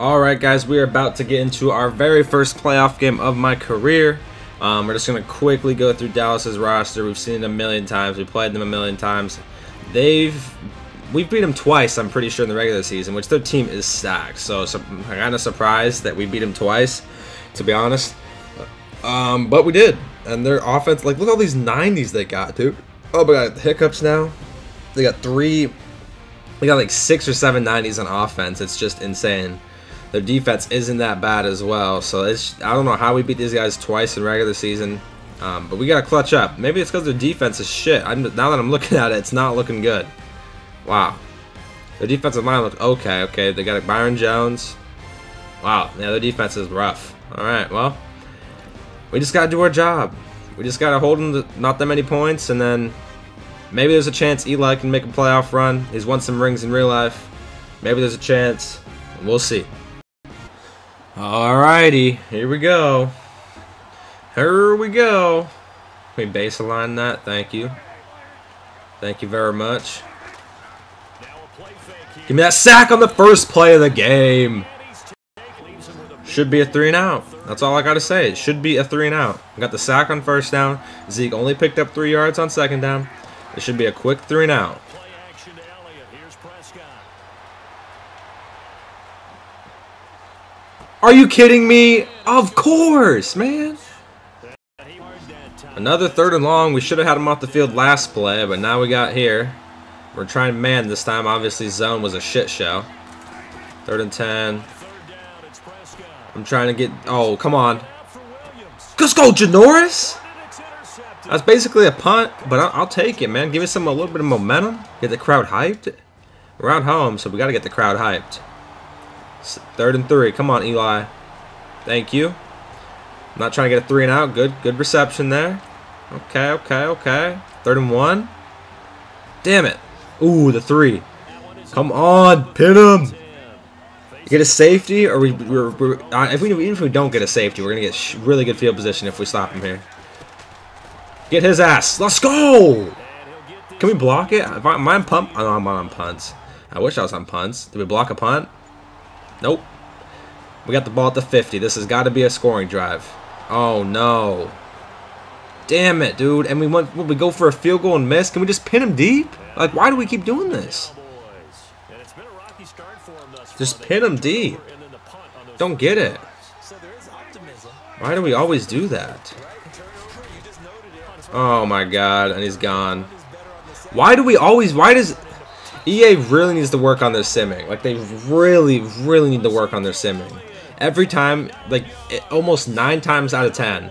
Alright guys, we are about to get into our very first playoff game of my career. Um, we're just going to quickly go through Dallas's roster. We've seen it a million times. We played them a million times. They've... We've beat them twice, I'm pretty sure, in the regular season, which their team is stacked. So, so I'm kind of surprised that we beat them twice, to be honest. Um, but we did. And their offense, like, look at all these 90s they got, dude. Oh my god, hiccups now. They got three... They got like six or seven 90s on offense. It's just insane. Their defense isn't that bad as well. So it's I don't know how we beat these guys twice in regular season. Um, but we got to clutch up. Maybe it's because their defense is shit. I'm, now that I'm looking at it, it's not looking good. Wow. Their defensive line looks okay. Okay, they got a Byron Jones. Wow, yeah, their defense is rough. All right, well, we just got to do our job. We just got to hold them to not that many points, and then maybe there's a chance Eli can make a playoff run. He's won some rings in real life. Maybe there's a chance. We'll see. Alrighty, here we go. Here we go. We baseline that, thank you. Thank you very much. Give me that sack on the first play of the game. Should be a three and out. That's all I gotta say. It should be a three and out. got the sack on first down. Zeke only picked up three yards on second down. It should be a quick three and out. Are you kidding me? Of course, man. Another third and long. We should have had him off the field last play, but now we got here. We're trying man this time. Obviously, zone was a shit show. Third and ten. I'm trying to get... Oh, come on. Let's go, Janoris! That's basically a punt, but I'll, I'll, take it, man. Give us some a little bit of momentum. Get the crowd hyped. We're at home, so we got to get the crowd hyped. Third and three. Come on, Eli. Thank you. I'm not trying to get a three and out. Good, good reception there. Okay, okay, okay. Third and one. Damn it. Ooh, the three. Come on, pin him. Get a safety, or we, we're, we're if we even if we don't get a safety, we're gonna get really good field position if we stop him here. Get his ass. Let's go. Can we block it? Am I on pump? Oh, I'm on punts. I wish I was on punts. Did we block a punt? Nope. We got the ball at the 50. This has got to be a scoring drive. Oh, no. Damn it, dude. And we want we go for a field goal and miss. Can we just pin him deep? Like, why do we keep doing this? Just pin him deep. Don't get it. Why do we always do that? Oh my god, and he's gone. Why do we always, why does, EA really needs to work on their simming. Like, they really, really need to work on their simming. Every time, like, it, almost 9 times out of 10,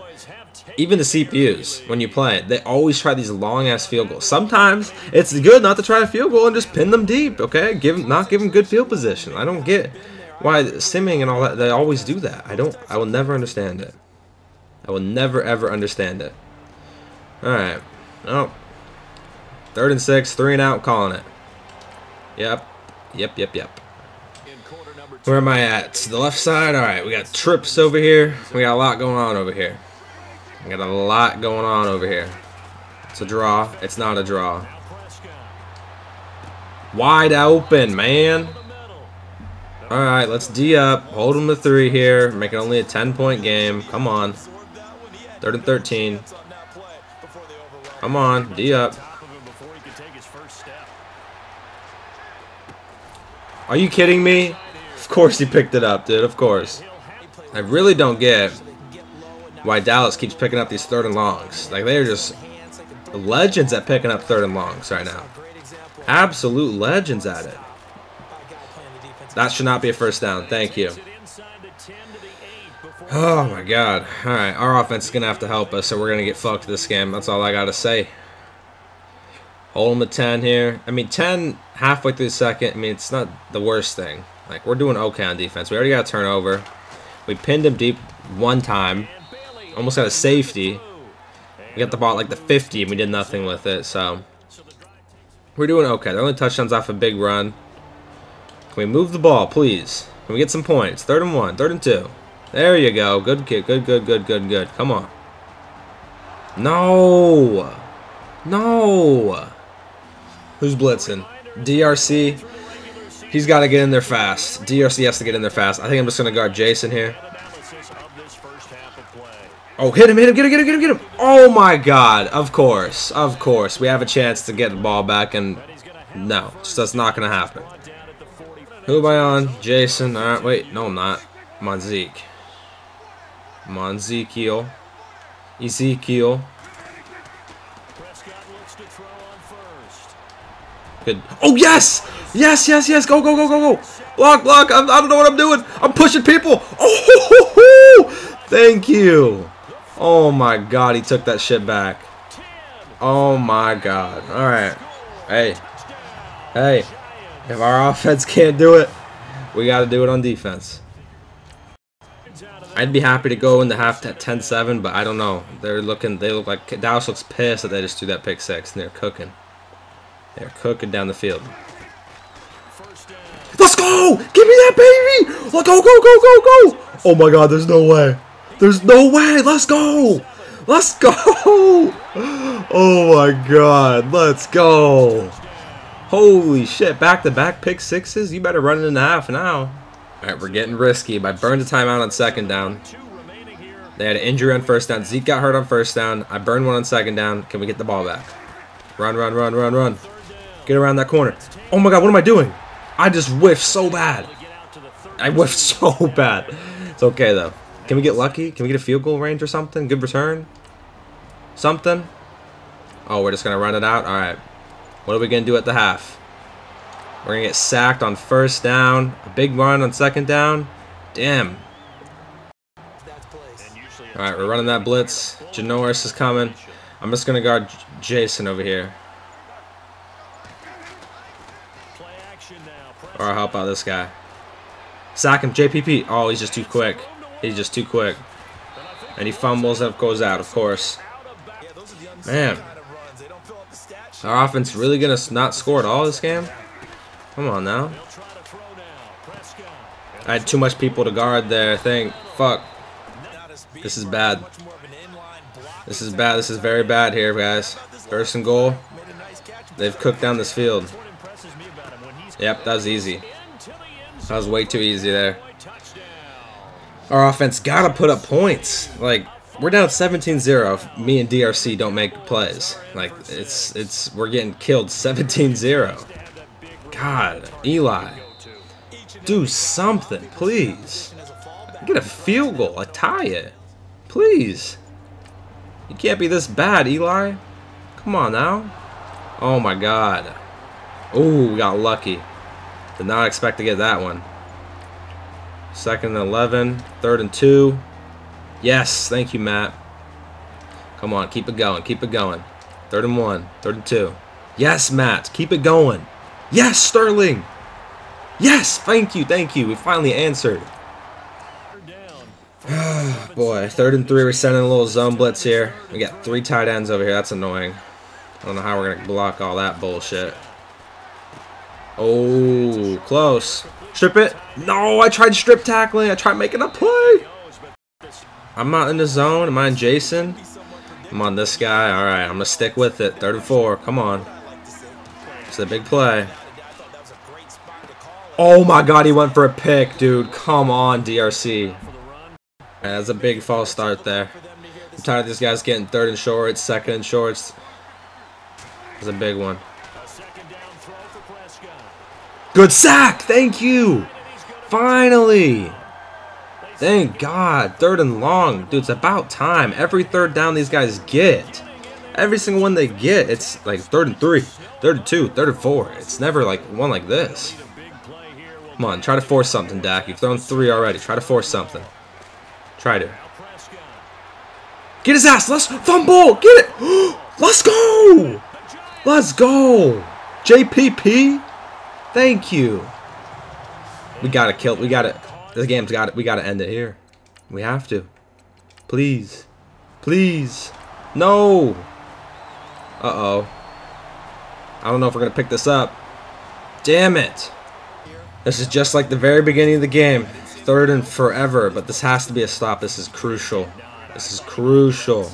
even the CPUs, when you play it, they always try these long-ass field goals. Sometimes, it's good not to try a field goal and just pin them deep, okay? Give not give them good field position. I don't get why simming and all that, they always do that. I don't, I will never understand it. I will never, ever understand it. Alright. Oh. Third and six, three and out, calling it. Yep. Yep, yep, yep. Where am I at? The left side? Alright, we got trips over here. We got a lot going on over here. We got a lot going on over here. It's a draw. It's not a draw. Wide open, man. Alright, let's D up. Hold them to three here. Make it only a 10-point game. Come on. Third and 13. Come on, D up. Are you kidding me? Of course he picked it up, dude. Of course. I really don't get why Dallas keeps picking up these third and longs. Like, they're just legends at picking up third and longs right now. Absolute legends at it. That should not be a first down. Thank you. Oh, my God. All right, our offense is going to have to help us, so we're going to get fucked this game. That's all I got to say. Hold them at 10 here. I mean, 10 halfway through the second, I mean, it's not the worst thing. Like, we're doing okay on defense. We already got a turnover. We pinned him deep one time. Almost got a safety. We got the ball like the 50 and we did nothing with it, so. We're doing okay. The only touchdowns off a big run. Can we move the ball, please? Can we get some points? Third and one, third and two. There you go. Good kick. Good, good, good, good, good. Come on. No. No. Who's blitzing? DRC. He's got to get in there fast. DRC has to get in there fast. I think I'm just going to guard Jason here. Oh, hit him, hit him, get him, get him, get him, get him. Oh my god, of course, of course. We have a chance to get the ball back and no, just that's not going to happen. Who am I on? Jason. All right, wait, no I'm not. I'm on Zeke. I'm on Ezekiel. Good. Oh, yes! Yes, yes, yes. Go, go, go, go, go. Block, block. I'm, I don't know what I'm doing. I'm pushing people. Oh, thank you. Oh, my God. He took that shit back. Oh, my God. All right. Hey. Hey. If our offense can't do it, we got to do it on defense. I'd be happy to go in the half at 10-7, but I don't know. They're looking. They look like Dallas looks pissed that they just threw that pick six, and they're cooking. They're cooking down the field. Let's go! Give me that baby! Let's go, go, go, go, go! Oh my god, there's no way. There's no way! Let's go! Let's go! Oh my god, let's go! Holy shit, back-to-back -back pick sixes? You better run it in the half now. Alright, we're getting risky. but I burned a timeout on second down. They had an injury on first down. Zeke got hurt on first down. I burned one on second down. Can we get the ball back? Run, run, run, run, run. Get around that corner. Oh my god, what am I doing? I just whiffed so bad. I whiffed so bad. It's okay, though. Can we get lucky? Can we get a field goal range or something? Good return? Something? Oh, we're just going to run it out? Alright. What are we going to do at the half? We're going to get sacked on first down. A big run on second down. Damn. Alright, we're running that blitz. Janoris is coming. I'm just going to guard Jason over here. Or I'll help out this guy. Sack him, JPP. Oh, he's just too quick. He's just too quick. And he fumbles and goes out, of course. Man. Our offense really going to not score at all this game? Come on now. I had too much people to guard there, I think. Fuck. This is bad. This is bad. This is very bad here, guys. First and goal. They've cooked down this field. Yep, that was easy. That was way too easy there. Our offense got to put up points. Like, we're down 17-0 if me and DRC don't make plays. Like, it's, it's, we're getting killed 17-0. God, Eli. Do something, please. Get a field goal, a tie it. Please. You can't be this bad, Eli. Come on now. Oh my god. Oh, we got lucky. Did not expect to get that one. Second and 11. Third and 2. Yes, thank you, Matt. Come on, keep it going. Keep it going. Third and 1. Third and 2. Yes, Matt. Keep it going. Yes, Sterling. Yes, thank you, thank you. We finally answered. Boy, third and three. We're sending a little zone blitz here. We got three tight ends over here. That's annoying. I don't know how we're going to block all that bullshit. Oh, close. Strip it. No, I tried strip tackling. I tried making a play. I'm not in the zone. Am I in Jason? I'm on this guy. All right, I'm going to stick with it. Third and four. Come on. It's a big play. Oh my god, he went for a pick, dude. Come on, DRC. that's a big false start there. I'm tired of these guys getting third and shorts, second and shorts. That's a big one. Good sack! Thank you! Finally! Thank God. Third and long. Dude, it's about time. Every third down these guys get. Every single one they get, it's like third and three, third and two, third and four. It's never like one like this. Come on, try to force something, Dak. You've thrown three already. Try to force something. Try to. Get his ass. Let's fumble. Get it. Let's go. Let's go. JPP. Thank you. We gotta kill. We gotta. This game's got it. We gotta end it here. We have to. Please. Please. No. Uh-oh. I don't know if we're gonna pick this up. Damn it. This is just like the very beginning of the game. Third and forever, but this has to be a stop. This is crucial. This is crucial.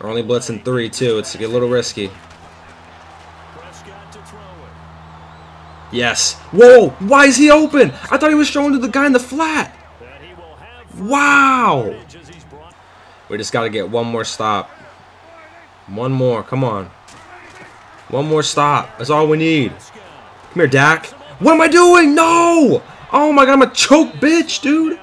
We're only blitzing three, too. It's a little risky. Yes. Whoa! Why is he open? I thought he was showing to the guy in the flat. Wow! We just got to get one more stop. One more. Come on. One more stop. That's all we need. Come here, Dak. What am I doing? No! Oh my god, I'm a choke bitch, dude.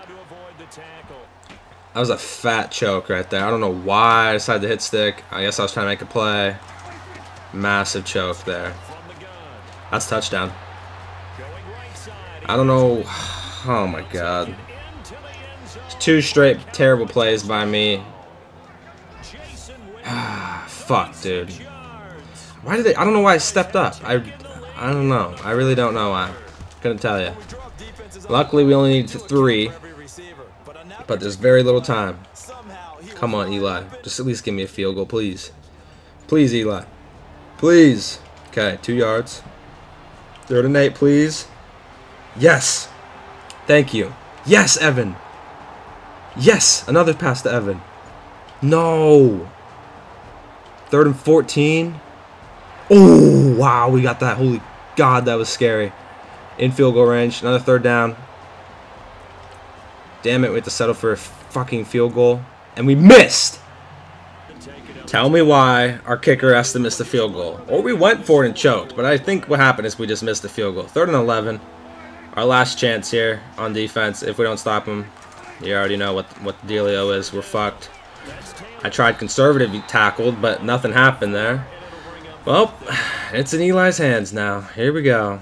That was a fat choke right there. I don't know why I decided to hit stick. I guess I was trying to make a play. Massive choke there. That's touchdown. I don't know. Oh my god. Two straight terrible plays by me. Fuck, dude. Why did they? I don't know why I stepped up. I, I don't know. I really don't know why. Couldn't tell you. Luckily, we only need three, but there's very little time. Come on, Eli. Just at least give me a field goal, please. Please, Eli. Please. Okay, two yards. Third and eight, please. Yes. Thank you. Yes, Evan. Yes, another pass to Evan. No. Third and 14. Oh, wow, we got that. Holy God, that was scary. In field goal range. Another third down. Damn it, we have to settle for a fucking field goal. And we missed. Tell me why our kicker has to miss the field goal. Or we went for it and choked. But I think what happened is we just missed the field goal. Third and 11. Our last chance here on defense. If we don't stop them, you already know what, what the dealio is. We're fucked. I tried conservative tackled, but nothing happened there. Well, it's in Eli's hands now. Here we go.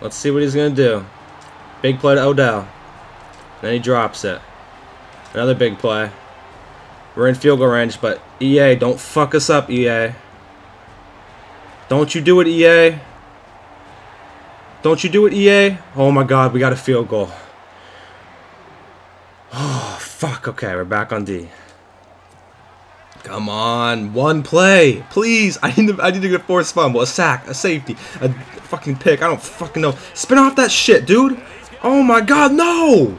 Let's see what he's going to do. Big play to Odell. Then he drops it. Another big play. We're in field goal range, but EA, don't fuck us up, EA. Don't you do it, EA. Don't you do it, EA. Oh my god, we got a field goal. Oh, fuck. Okay, we're back on D. Come on, one play, please. I need to, I need to get a forced fumble, a sack, a safety, a fucking pick. I don't fucking know. Spin off that shit, dude. Oh my god, no!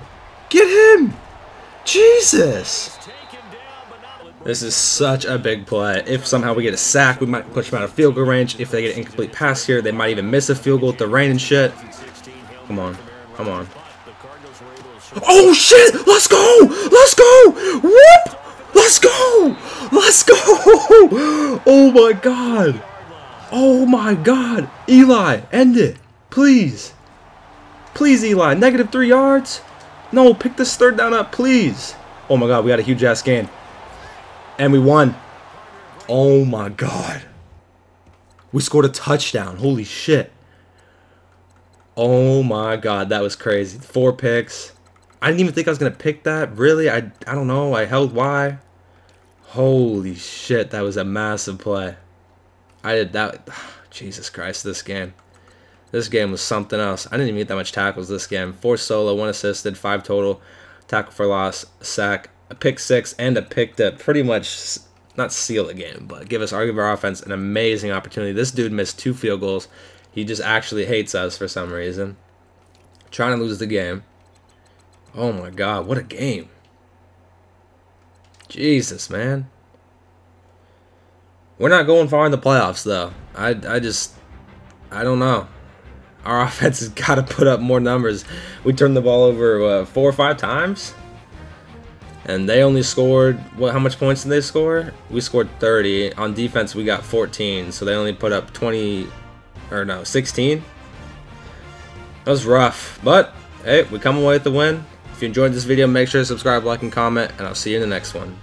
Get him! Jesus! This is such a big play. If somehow we get a sack, we might push them out of field goal range. If they get an incomplete pass here, they might even miss a field goal with the rain and shit. Come on. Come on. Oh shit! Let's go! Let's go! Whoop! Let's go! Let's go! Oh my god! Oh my god! Eli, end it! Please! Please, Eli. Negative three yards? No, pick this third down up, please. Oh my god, we got a huge ass gain. And we won. Oh my god. We scored a touchdown. Holy shit. Oh my god, that was crazy. Four picks. I didn't even think I was going to pick that. Really? I, I don't know. I held Y. Holy shit, that was a massive play. I did that. Jesus Christ, this game. This game was something else. I didn't even get that much tackles this game. Four solo, one assisted, five total. Tackle for loss, sack, a pick six, and a pick to pretty much not seal the game, but give us our offense an amazing opportunity. This dude missed two field goals. He just actually hates us for some reason. Trying to lose the game. Oh my god, what a game. Jesus, man. We're not going far in the playoffs, though. I, I just, I don't know. Our offense has got to put up more numbers. We turned the ball over uh, four or five times. And they only scored, what? how much points did they score? We scored 30. On defense, we got 14. So they only put up 20, or no, 16. That was rough. But, hey, we come away with the win. If you enjoyed this video, make sure to subscribe, like, and comment, and I'll see you in the next one.